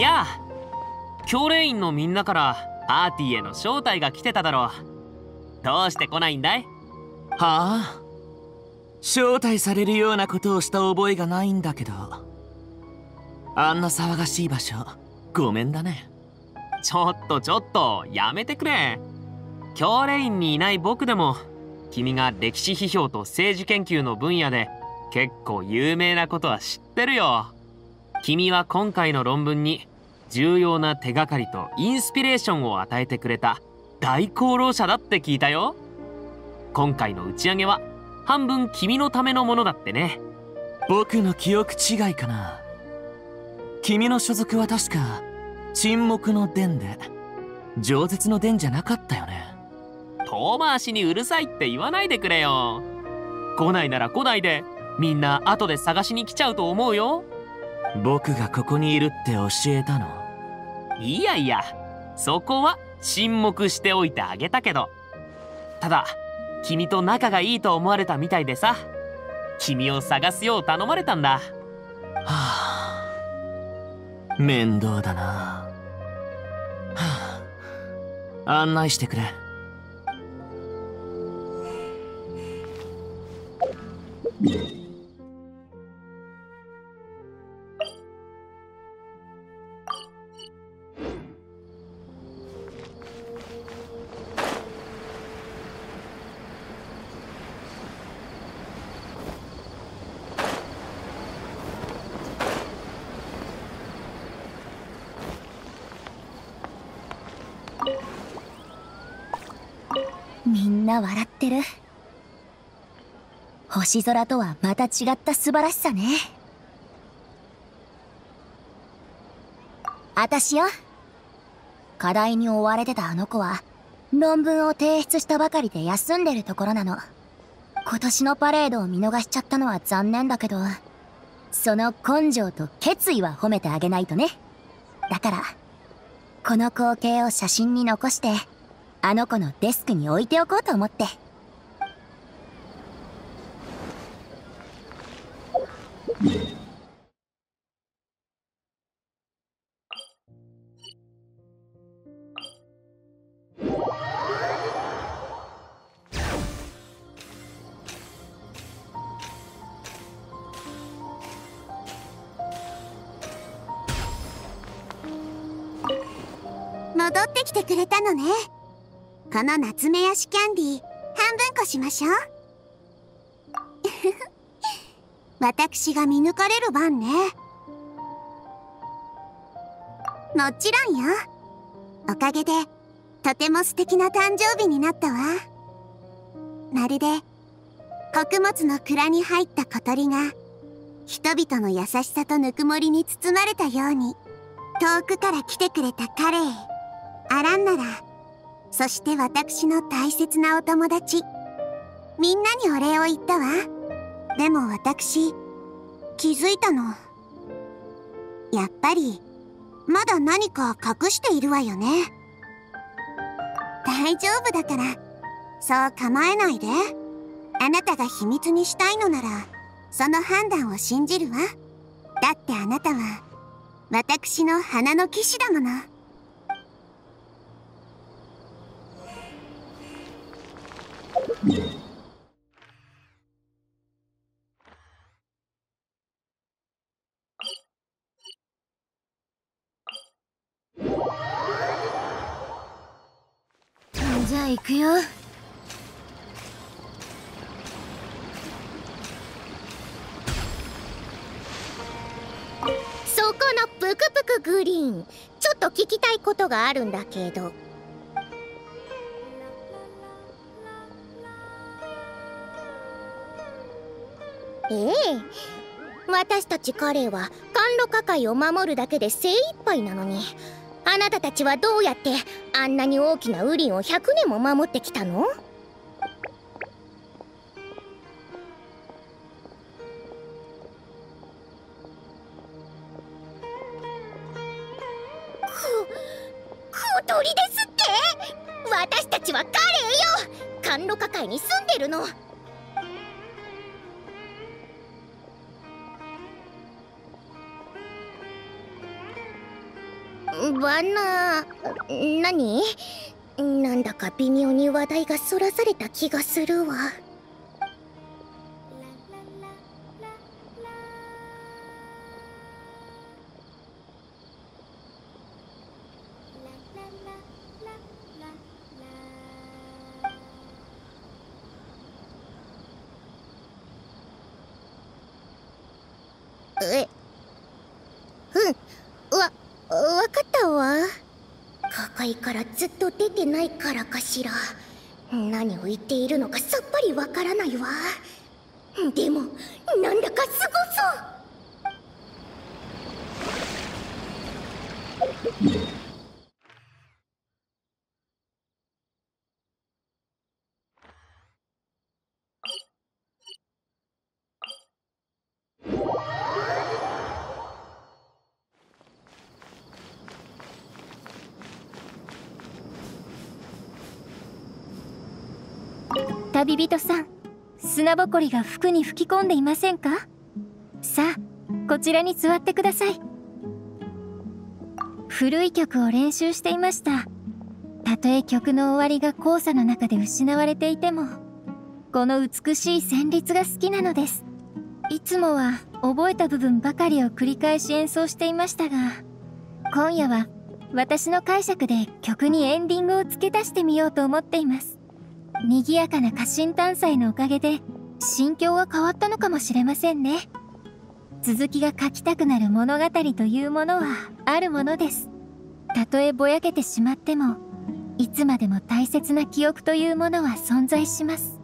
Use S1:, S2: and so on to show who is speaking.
S1: やあ教練員のみんなからパーティーへの招待が来てただろう。どうして来ないんだい？
S2: はあ？招待されるようなことをした覚えがないんだけど。あんな騒がしい場所。ごめんだね。
S1: ちょっとちょっとやめてくれ。教練員にいない僕でも君が歴史批評と政治研究の分野で結構有名なことは知ってるよ。君は今回の論文に重要な手がかりとインスピレーションを与えてくれた大功労者だって聞いたよ。今回の打ち上げは半分君のためのものだってね。
S2: 僕の記憶違いかな。君の所属は確か沈黙の伝で饒舌の伝じゃなかったよね。
S1: 遠回しにうるさいって言わないでくれよ。来ないなら来ないでみんな後で探しに来ちゃうと思うよ。
S2: 僕がここにいるって教えたの？
S1: いやいやそこは沈黙しておいてあげたけど。ただ君と仲がいいと思われたみたいでさ。君を探すよう頼まれたんだ。
S2: はあ。面倒だな。はあ。案内してくれ。
S3: な笑ってる。星空とはまた違った素晴らしさね。あたしよ。課題に追われてたあの子は論文を提出したばかりで休んでるところなの。今年のパレードを見逃しちゃったのは残念だけどその根性と決意は褒めてあげないとね。だからこの光景を写真に残してあの子のデスクに置いておこうと思って。
S4: 戻ってきてくれたのね。この夏目ヤシキャンディー半分こしましょう。私が見抜かれる番ね。もちろんよ。おかげでとても素敵な誕生日になったわ。まるで穀物の蔵に入った小鳥が人々の優しさとぬくもりに包まれたように遠くから来てくれたカレーアランならそして私の大切なお友達。みんなにお礼を言ったわ。でも私気づいたの。やっぱりまだ何か隠しているわよね。大丈夫だからそう構えないで。あなたが秘密にしたいのならその判断を信じるわ。だってあなたは私の花の騎士だもの。
S3: 行くよ。
S5: そこのぷくぷくグリーンちょっと聞きたいことがあるんだけど。ええ。私たち彼は甘露化会を守るだけで精一杯なのに。あなたたちはどうやってあんなに大きなウリンを100年も守ってきたの？小鳥ですって！私たちはカレーよ！甘露花界に住んでるの。バナ何？なんだか微妙に話題がそらされた気がするわ。えうんわわかったわ界からずっと出てないからかしら。何を言っているのかさっぱりわからないわ。でもなんだかすごそう。
S6: 旅人さん。砂ぼこりが服に吹き込んでいませんか？さあこちらに座ってください。古い曲を練習していました。たとえ曲の終わりが黄砂の中で失われていてもこの美しい旋律が好きなのです。いつもは覚えた部分ばかりを繰り返し演奏していましたが今夜は私の解釈で曲にエンディングを付け足してみようと思っています。賑やかな家臣探祭のおかげで心境は変わったのかもしれませんね。続きが書きたくなる物語というものはあるものです。たとえぼやけてしまってもいつまでも大切な記憶というものは存在します。